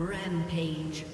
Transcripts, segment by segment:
Rampage.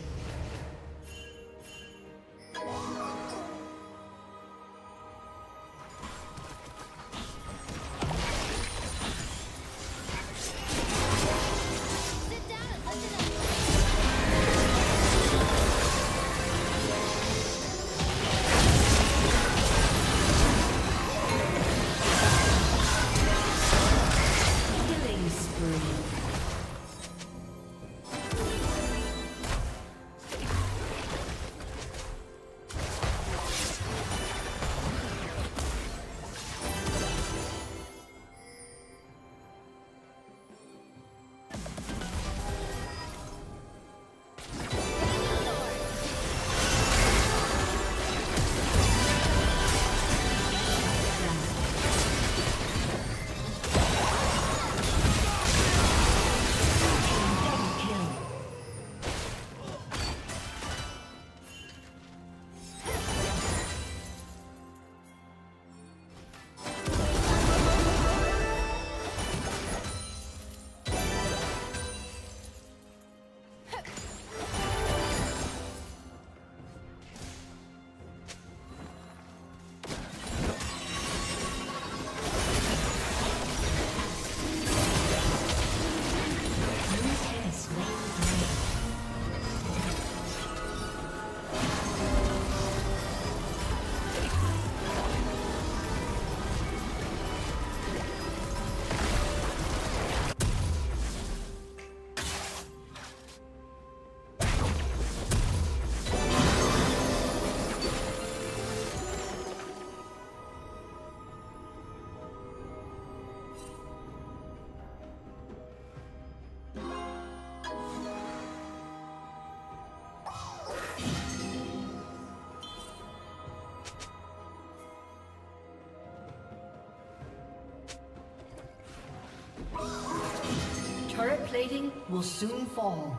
Will soon fall.